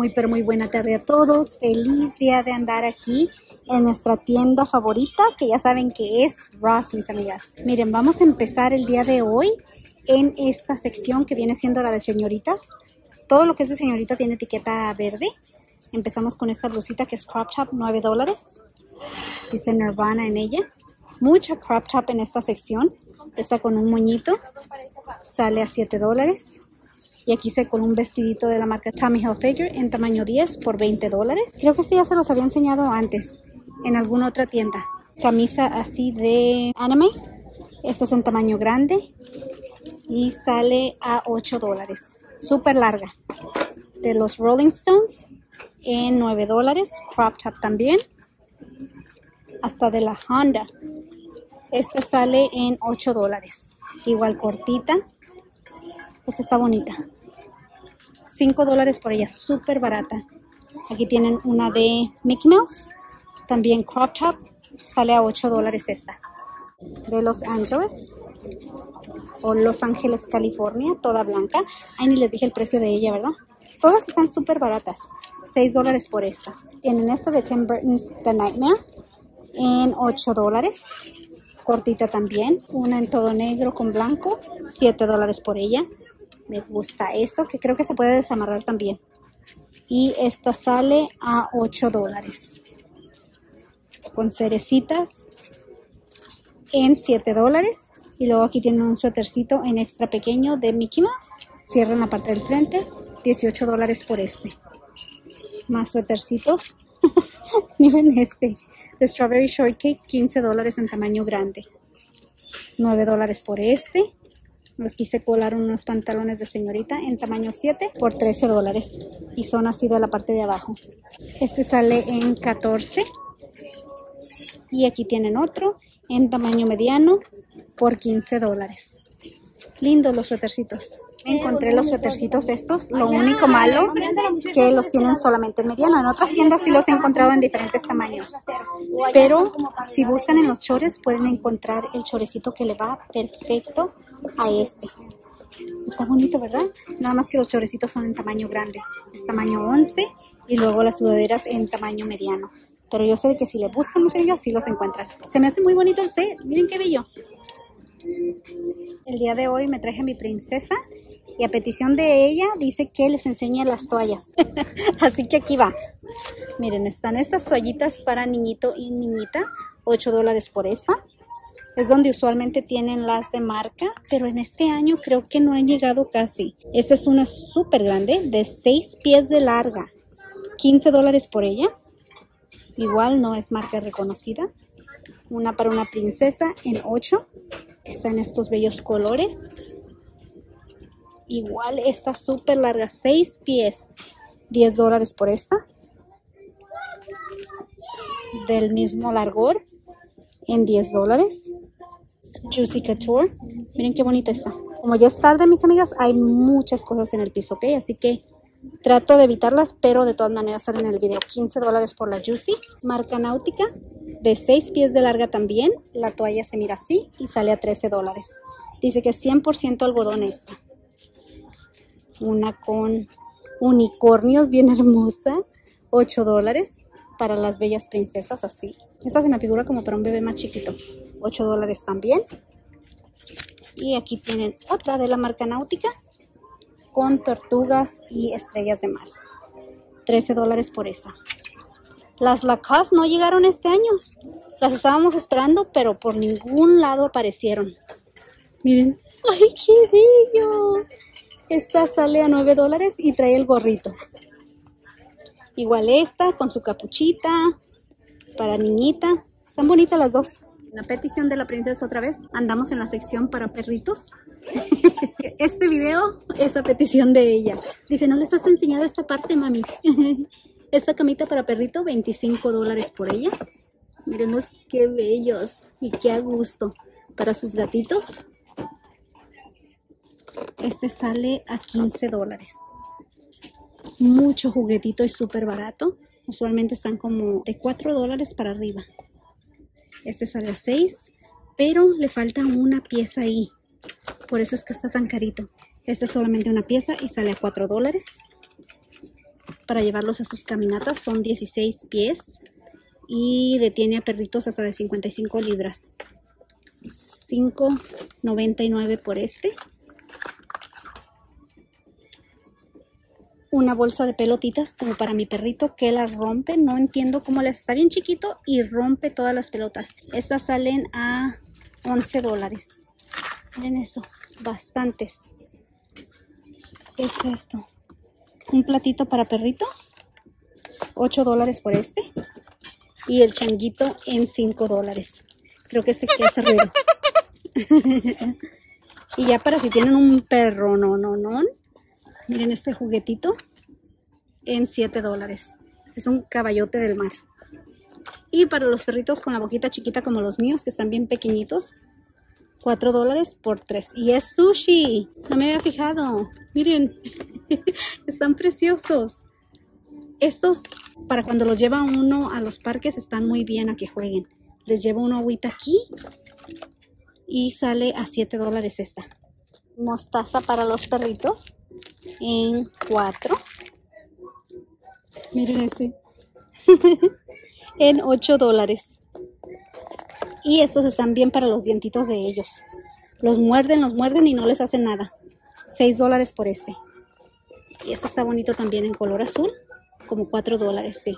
Muy pero muy buena tarde a todos. Feliz día de andar aquí en nuestra tienda favorita, que ya saben que es Ross, mis amigas. Miren, vamos a empezar el día de hoy en esta sección que viene siendo la de señoritas. Todo lo que es de señorita tiene etiqueta verde. Empezamos con esta blusita que es crop top, 9 dólares. Dice Nirvana en ella. Mucha crop top en esta sección. Está con un moñito. Sale a 7 dólares. Y aquí se con un vestidito de la marca Tommy Hilfiger en tamaño 10 por 20 dólares. Creo que este ya se los había enseñado antes en alguna otra tienda. Camisa así de anime. Esta es en tamaño grande y sale a 8 dólares. Súper larga. De los Rolling Stones en 9 dólares. Crop top también. Hasta de la Honda. Esta sale en 8 dólares. Igual cortita. Esta está bonita. 5 dólares por ella, súper barata. Aquí tienen una de Mickey Mouse, también crop top, sale a 8 dólares esta. De Los Ángeles o Los Ángeles, California, toda blanca. Ahí ni les dije el precio de ella, ¿verdad? Todas están súper baratas, 6 dólares por esta. Tienen esta de Tim Burton's The Nightmare en 8 dólares. Cortita también, una en todo negro con blanco, 7 dólares por ella. Me gusta esto, que creo que se puede desamarrar también. Y esta sale a 8 dólares. Con cerecitas en 7 dólares. Y luego aquí tienen un suétercito en extra pequeño de Mickey Mouse. Cierran la parte del frente. 18 dólares por este. Más suétercitos. Miren este. De Strawberry Shortcake, 15 dólares en tamaño grande. 9 dólares por este. Aquí se colaron unos pantalones de señorita en tamaño 7 por 13 dólares. Y son así de la parte de abajo. Este sale en 14. Y aquí tienen otro en tamaño mediano por 15 dólares. Lindos los suétercitos. Encontré los suétercitos estos. Lo único malo que los tienen solamente en mediano. En otras tiendas sí los he encontrado en diferentes tamaños. Pero si buscan en los chores pueden encontrar el chorecito que le va perfecto a este. Está bonito, ¿verdad? Nada más que los chorecitos son en tamaño grande. Es tamaño 11 y luego las sudaderas en tamaño mediano. Pero yo sé que si le buscan los ellos, sí los encuentran. Se me hace muy bonito el set. Miren qué bello. El día de hoy me traje a mi princesa y a petición de ella dice que les enseñe las toallas. Así que aquí va. Miren, están estas toallitas para niñito y niñita. 8 dólares por esta. Es donde usualmente tienen las de marca, pero en este año creo que no han llegado casi. Esta es una súper grande, de 6 pies de larga. 15 dólares por ella. Igual no es marca reconocida. Una para una princesa en 8. Está en estos bellos colores. Igual esta súper larga, 6 pies. 10 dólares por esta. Del mismo largor en 10 dólares. Juicy Couture. Miren qué bonita está. Como ya es tarde, mis amigas, hay muchas cosas en el piso, ¿ok? Así que trato de evitarlas, pero de todas maneras salen en el video. 15 dólares por la Juicy. Marca náutica. De 6 pies de larga también. La toalla se mira así y sale a 13 dólares. Dice que es 100% algodón esta. Una con unicornios bien hermosa. 8 dólares para las bellas princesas así. Esta se me figura como para un bebé más chiquito. 8 dólares también. Y aquí tienen otra de la marca Náutica con tortugas y estrellas de mar. 13 dólares por esa. Las Lacoste no llegaron este año. Las estábamos esperando, pero por ningún lado aparecieron. Miren. ¡Ay, qué bello! Esta sale a 9 dólares y trae el gorrito. Igual esta con su capuchita para niñita. Están bonitas las dos. La petición de la princesa otra vez. Andamos en la sección para perritos. este video es a petición de ella. Dice, ¿no les has enseñado esta parte, mami? esta camita para perrito, 25 dólares por ella. Mírenos qué bellos y qué a gusto. Para sus gatitos. Este sale a 15 dólares. Mucho juguetito y súper barato. Usualmente están como de 4 dólares para arriba. Este sale a 6, pero le falta una pieza ahí. Por eso es que está tan carito. Este es solamente una pieza y sale a 4 dólares. para llevarlos a sus caminatas. Son 16 pies y detiene a perritos hasta de 55 libras. 5.99 por este. Una bolsa de pelotitas como para mi perrito que las rompe. No entiendo cómo les está bien chiquito y rompe todas las pelotas. Estas salen a 11 dólares. Miren eso, bastantes. ¿Qué es esto? Un platito para perrito. 8 dólares por este. Y el changuito en 5 dólares. Creo que este hacer ruido. y ya para si tienen un perro, no, no, no. Miren este juguetito en 7 dólares. Es un caballote del mar. Y para los perritos con la boquita chiquita como los míos, que están bien pequeñitos, 4 dólares por 3. Y es sushi. No me había fijado. Miren, están preciosos. Estos, para cuando los lleva uno a los parques, están muy bien a que jueguen. Les llevo una agüita aquí y sale a 7 dólares esta. Mostaza para los perritos en 4. Miren este. en 8 dólares. Y estos están bien para los dientitos de ellos. Los muerden, los muerden y no les hacen nada. 6 dólares por este. Y este está bonito también en color azul. Como 4 dólares, sí.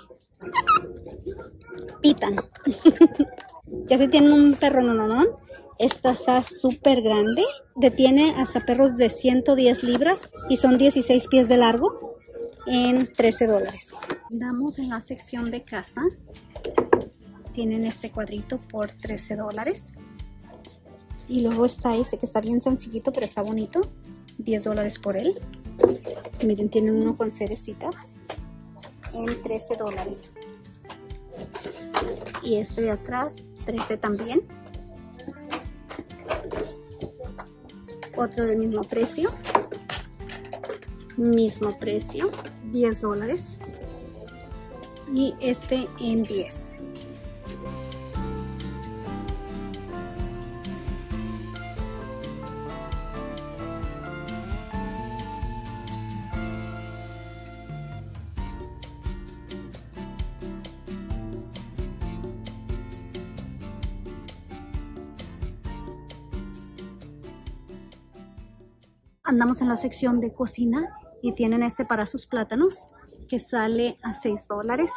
Pitan. ya se tienen un perro no, no, no. Esta está súper grande. Detiene hasta perros de 110 libras y son 16 pies de largo en 13 dólares. Damos en la sección de casa. Tienen este cuadrito por 13 dólares. Y luego está este que está bien sencillito pero está bonito. 10 dólares por él. Miren, tienen uno con cerecitas en 13 dólares. Y este de atrás, 13 también. Otro del mismo precio. Mismo precio, 10 dólares. Y este en 10. Andamos en la sección de cocina y tienen este para sus plátanos que sale a 6 dólares.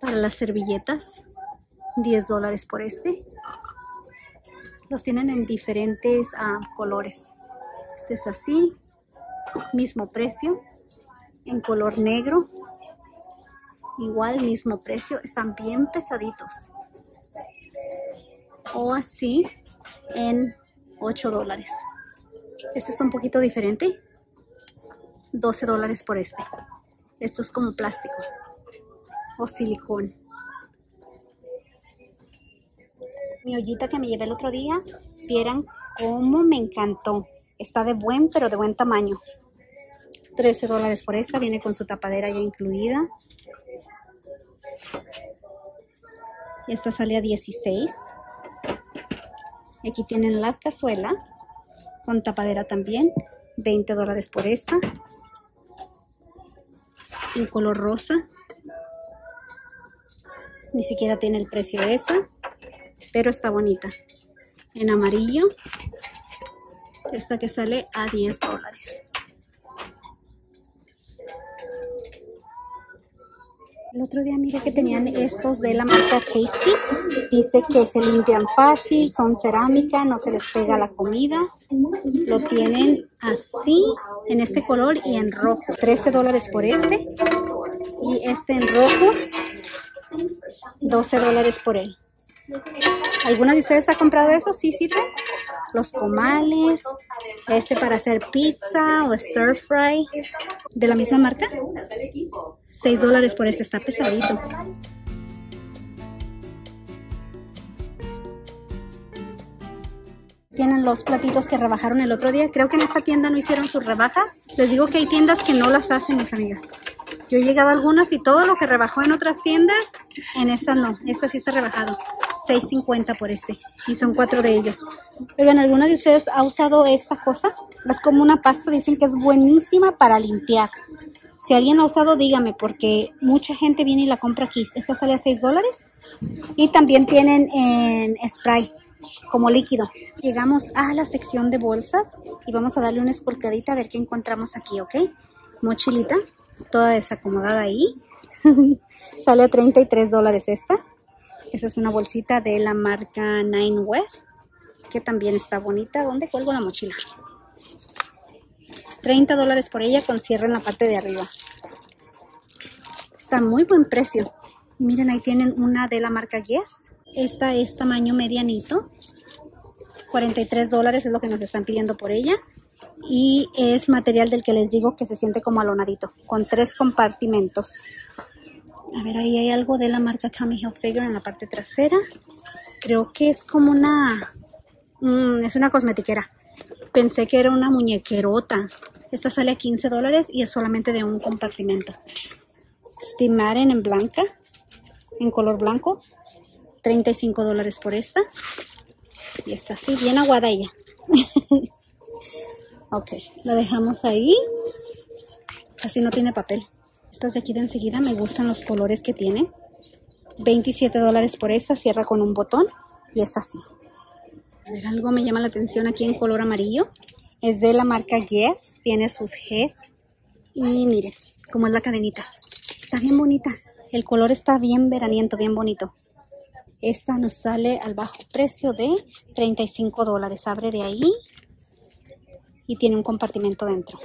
Para las servilletas, 10 dólares por este. Los tienen en diferentes ah, colores. Este es así, mismo precio. En color negro, igual mismo precio. Están bien pesaditos. O así en 8 dólares. Este está un poquito diferente. 12 dólares por este. Esto es como plástico o silicón. Mi ollita que me llevé el otro día, vieran cómo me encantó. Está de buen, pero de buen tamaño. 13 dólares por esta, viene con su tapadera ya incluida. Esta sale a 16. Aquí tienen la cazuela con tapadera también 20 dólares por esta. En color rosa. Ni siquiera tiene el precio esa pero está bonita. En amarillo esta que sale a 10 dólares El otro día mire que tenían estos de la marca Tasty. Dice que se limpian fácil, son cerámica, no se les pega la comida. Lo tienen así, en este color y en rojo. 13 dólares por este. Y este en rojo, 12 dólares por él. ¿Alguna de ustedes ha comprado eso? Sí, sí, los comales, este para hacer pizza o stir fry, de la misma marca. 6 dólares por este, está pesadito. Tienen los platitos que rebajaron el otro día. Creo que en esta tienda no hicieron sus rebajas. Les digo que hay tiendas que no las hacen, mis amigas. Yo he llegado a algunas y todo lo que rebajó en otras tiendas, en esta no. Esta sí está rebajado. 6.50 por este. Y son cuatro de ellos. Oigan, ¿alguna de ustedes ha usado esta cosa? Es como una pasta, dicen que es buenísima para limpiar. Si alguien ha usado, dígame, porque mucha gente viene y la compra aquí. Esta sale a 6 dólares. Y también tienen en spray, como líquido. Llegamos a la sección de bolsas y vamos a darle una escolcadita a ver qué encontramos aquí, ¿ok? Mochilita, toda desacomodada ahí. sale a 33 dólares esta. Esa es una bolsita de la marca Nine West, que también está bonita. ¿Dónde cuelgo la mochila? 30 dólares por ella con cierre en la parte de arriba. Está muy buen precio. Miren, ahí tienen una de la marca Guess. Esta es tamaño medianito. 43 dólares es lo que nos están pidiendo por ella. Y es material del que les digo que se siente como alonadito, con tres compartimentos. A ver, ahí hay algo de la marca Tommy Hilfiger en la parte trasera. Creo que es como una... Mm, es una cosmetiquera. Pensé que era una muñequerota. Esta sale a 15 dólares y es solamente de un compartimento. Stimaren en blanca, en color blanco. 35 dólares por esta. Y está así, bien aguada ella. ok, la dejamos ahí. Casi no tiene papel. De aquí de enseguida me gustan los colores que tiene. 27 dólares por esta, cierra con un botón y es así. A ver, algo me llama la atención aquí en color amarillo. Es de la marca Guess, tiene sus Gs. Y miren cómo es la cadenita. Está bien bonita. El color está bien veraniento, bien bonito. Esta nos sale al bajo precio de 35 dólares. Abre de ahí y tiene un compartimento dentro.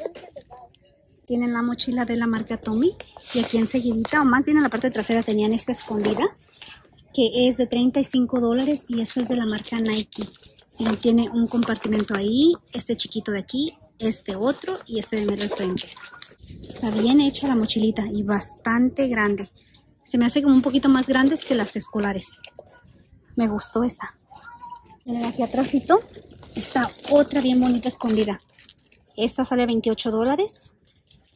Tienen la mochila de la marca Tommy y aquí enseguidita, o más bien en la parte trasera, tenían esta escondida que es de 35 dólares y esta es de la marca Nike tiene un compartimento ahí, este chiquito de aquí, este otro y este de medio frente. Está bien hecha la mochilita y bastante grande. Se me hace como un poquito más grandes que las escolares. Me gustó esta. Miren aquí atrásito está otra bien bonita escondida. Esta sale a 28 dólares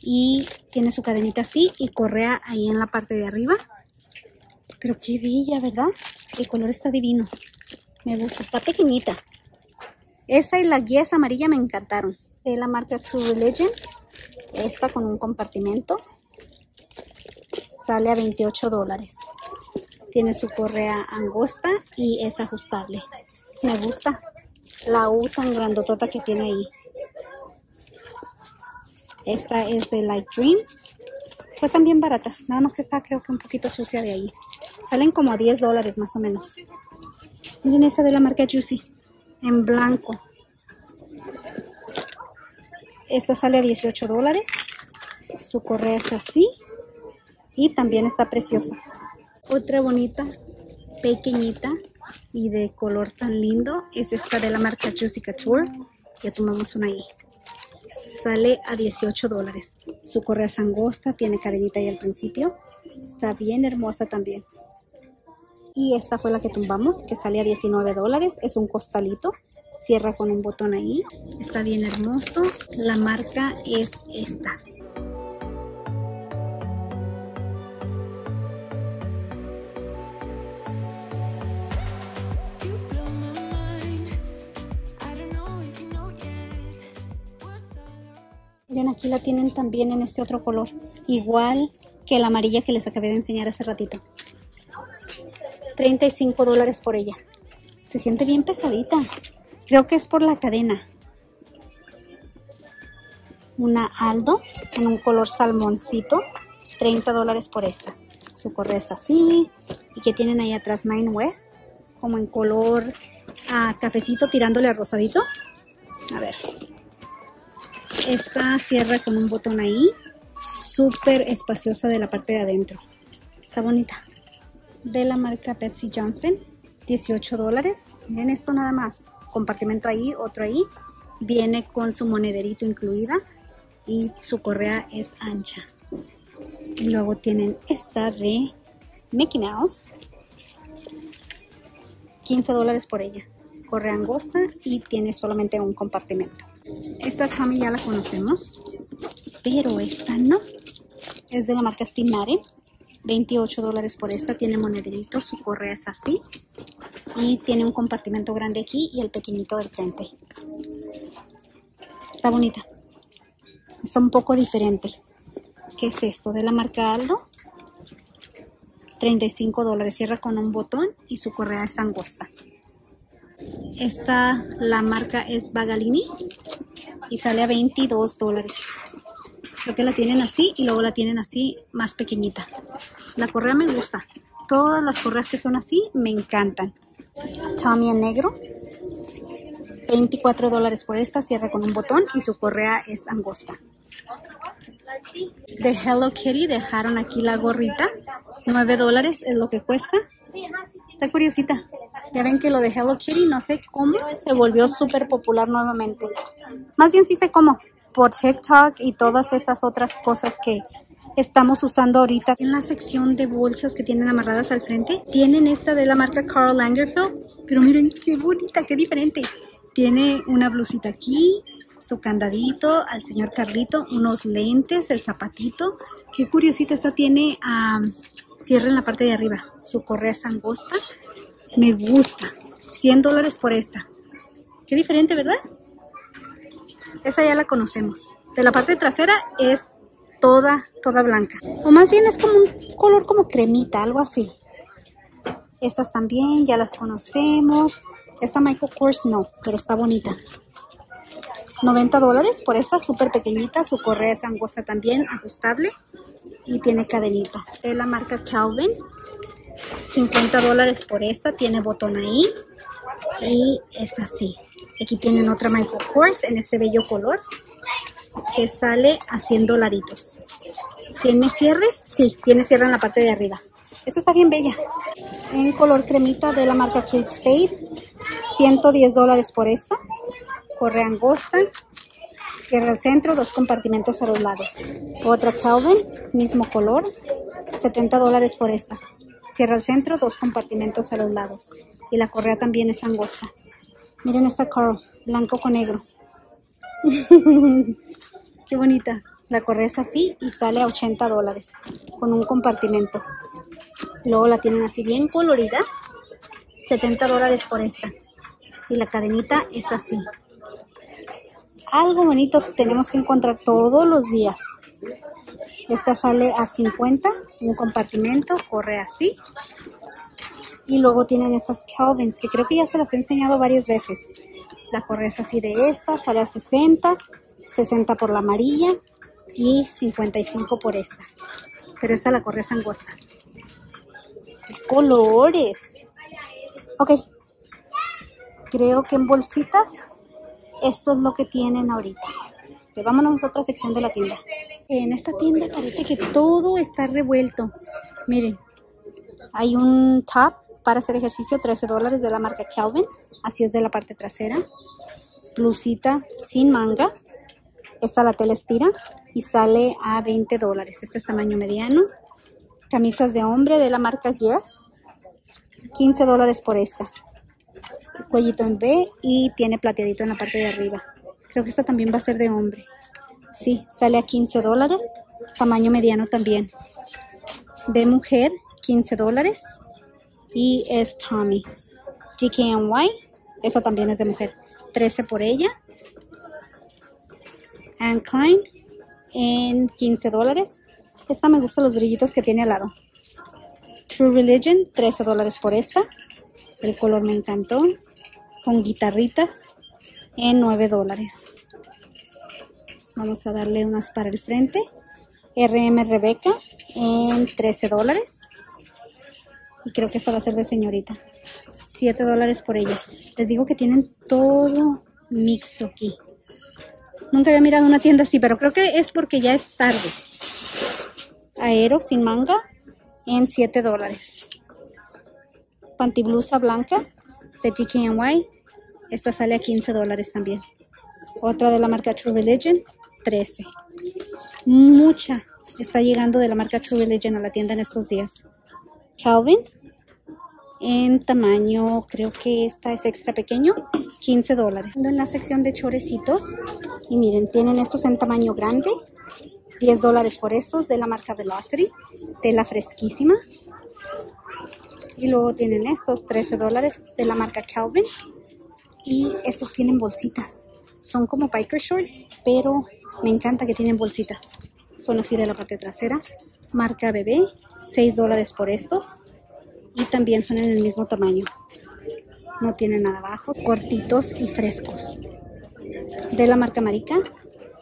y tiene su cadenita así y correa ahí en la parte de arriba. Pero qué bella, ¿verdad? El color está divino. Me gusta, está pequeñita. Esa y la guía amarilla me encantaron. De la marca True Religion. Esta con un compartimento. Sale a 28 dólares. Tiene su correa angosta y es ajustable. Me gusta la U tan grandotota que tiene ahí. Esta es de Light Dream. Pues también baratas. Nada más que está creo que un poquito sucia de ahí. Salen como a 10 dólares más o menos. Miren esta de la marca Juicy en blanco. Esta sale a 18 dólares. Su correa es así. Y también está preciosa. Otra bonita, pequeñita y de color tan lindo es esta de la marca Juicy Couture. Ya tomamos una ahí. Sale a 18 dólares. Su correa es angosta, tiene cadenita ahí al principio. Está bien hermosa también. Y esta fue la que tumbamos, que sale a 19 dólares. Es un costalito. Cierra con un botón ahí. Está bien hermoso. La marca es esta. Miren, aquí la tienen también en este otro color. Igual que la amarilla que les acabé de enseñar hace ratito. 35 dólares por ella. Se siente bien pesadita. Creo que es por la cadena. Una Aldo en un color salmoncito. 30 dólares por esta. Su correa es así. Y que tienen ahí atrás Nine West. Como en color a cafecito tirándole a rosadito. A ver. Esta cierra con un botón ahí. Súper espaciosa de la parte de adentro. Está bonita de la marca Betsy Johnson, 18 dólares. Miren esto nada más, compartimento ahí, otro ahí. Viene con su monederito incluida y su correa es ancha. Y luego tienen esta de Mickey Mouse, 15 dólares por ella. Correa angosta y tiene solamente un compartimento. Esta Tommy ya la conocemos, pero esta no. Es de la marca Stimare 28 dólares por esta, tiene monederito, su correa es así y tiene un compartimento grande aquí y el pequeñito del frente. Está bonita, está un poco diferente ¿Qué es esto? De la marca Aldo. 35 dólares. Cierra con un botón y su correa es angosta. Esta, la marca es Bagalini y sale a 22 dólares. Creo que la tienen así y luego la tienen así más pequeñita. La correa me gusta. Todas las correas que son así me encantan. Tommy en negro. 24 dólares por esta, cierra con un botón y su correa es angosta. De Hello Kitty dejaron aquí la gorrita. 9 dólares es lo que cuesta. Está curiosita. Ya ven que lo de Hello Kitty, no sé cómo, se volvió súper popular nuevamente. Más bien sí sé cómo, por TikTok y todas esas otras cosas que estamos usando ahorita. En la sección de bolsas que tienen amarradas al frente, tienen esta de la marca Karl Lagerfeld, pero miren qué bonita, qué diferente. Tiene una blusita aquí, su candadito, al señor Carlito, unos lentes, el zapatito. Qué curiosita, esta tiene um, cierre en la parte de arriba. Su correa es angosta. Me gusta. 100 dólares por esta. Qué diferente, ¿verdad? Esa ya la conocemos. De la parte trasera es toda, toda blanca. O más bien es como un color como cremita, algo así. Estas también ya las conocemos. Esta Michael Kors no, pero está bonita. 90 dólares por esta súper pequeñita. Su correa es angosta también, ajustable. Y tiene cadenita. Es la marca Calvin. 50 dólares por esta. Tiene botón ahí. Y es así. Aquí tienen otra Michael Kors en este bello color. Que sale a 100 dolaritos. ¿Tiene cierre? Sí, tiene cierre en la parte de arriba. Esta está bien bella. En color cremita de la marca Kate Spade. 110 dólares por esta correa angosta, cierra el centro, dos compartimentos a los lados. Otra Calvin, mismo color, 70 dólares por esta. Cierra el centro, dos compartimentos a los lados. Y la correa también es angosta. Miren esta Carl, blanco con negro. Qué bonita. La correa es así y sale a 80 dólares con un compartimento. Luego la tienen así bien colorida. 70 dólares por esta. Y la cadenita es así algo bonito tenemos que encontrar todos los días. Esta sale a 50, un compartimento, corre así. Y luego tienen estas Calvins, que creo que ya se las he enseñado varias veces. La correa es así de esta, sale a 60, 60 por la amarilla y 55 por esta. Pero esta la correa es angosta. colores! Ok. Creo que en bolsitas esto es lo que tienen ahorita. Pero vámonos a otra sección de la tienda. En esta tienda parece que todo está revuelto. Miren, hay un top para hacer ejercicio, 13 dólares de la marca Calvin. Así es de la parte trasera. Blusita sin manga. Esta la tela estira y sale a 20 dólares. Este es tamaño mediano. Camisas de hombre de la marca Guess. 15 dólares por esta cuellito en B y tiene plateadito en la parte de arriba. Creo que esta también va a ser de hombre. Sí, sale a 15 dólares. Tamaño mediano también. De mujer, 15 dólares. Y es Tommy. DKNY. Esta también es de mujer. 13 por ella. Anne Klein en 15 dólares. Esta me gusta los brillitos que tiene al lado. True Religion, 13 dólares por esta. El color me encantó con guitarritas en 9 dólares. Vamos a darle unas para el frente. RM Rebeca en 13 dólares. Y creo que esta va a ser de señorita. 7 dólares por ella. Les digo que tienen todo mixto aquí. Nunca había mirado una tienda así, pero creo que es porque ya es tarde. Aero sin manga en 7 dólares. Pantiblusa blanca de GKNY. Esta sale a 15 dólares también. Otra de la marca True Religion, 13. Mucha está llegando de la marca True Religion a la tienda en estos días. Calvin, en tamaño, creo que esta es extra pequeño, 15 dólares. En la sección de chorecitos, y miren, tienen estos en tamaño grande, 10 dólares por estos de la marca Velocity, tela fresquísima. Y luego tienen estos 13 dólares de la marca Calvin. Y estos tienen bolsitas. Son como biker shorts, pero me encanta que tienen bolsitas. Son así de la parte trasera. Marca bebé, 6 dólares por estos. Y también son en el mismo tamaño. No tienen nada abajo, cortitos y frescos. De la marca Marica,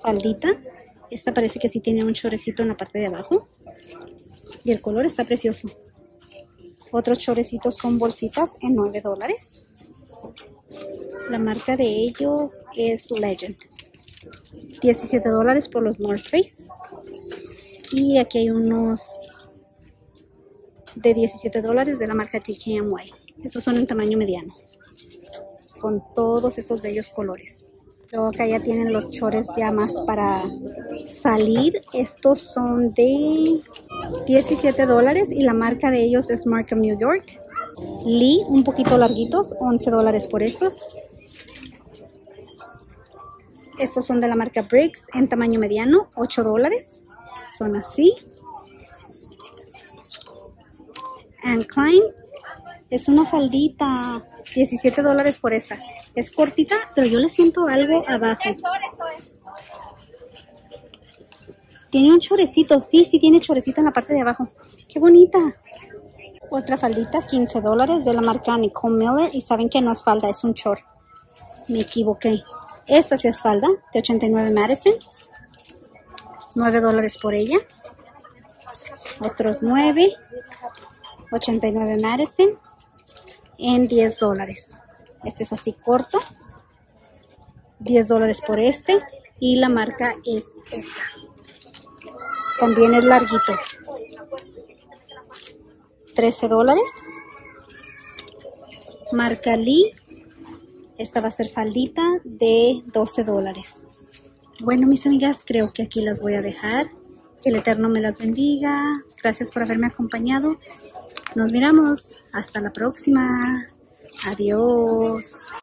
faldita. Esta parece que sí tiene un chorecito en la parte de abajo. Y el color está precioso. Otros chorecitos con bolsitas en 9 dólares. La marca de ellos es Legend. 17 dólares por los North Face. Y aquí hay unos de 17 dólares de la marca TKMY. Estos son en tamaño mediano. Con todos esos bellos colores. Luego acá ya tienen los chores ya más para salir. Estos son de 17 dólares y la marca de ellos es Markham New York. Lee, un poquito larguitos, 11 dólares por estos. Estos son de la marca Briggs en tamaño mediano, 8 dólares. Son así. And Klein es una faldita, 17 dólares por esta. Es cortita, pero yo le siento algo abajo. Tiene un chorecito, sí, sí tiene chorecito en la parte de abajo. ¡Qué bonita! Otra faldita, 15 dólares de la marca Nicole Miller. Y saben que no es falda, es un short. Me equivoqué. Esta sí es falda, de 89 Madison. 9 dólares por ella. Otros 9. 89 Madison. En 10 dólares. Este es así corto. 10 dólares por este. Y la marca es esta. También es larguito. 13 dólares. Marca Lee. Esta va a ser faldita de 12 dólares. Bueno, mis amigas, creo que aquí las voy a dejar. Que el Eterno me las bendiga. Gracias por haberme acompañado. Nos miramos. Hasta la próxima. Adiós.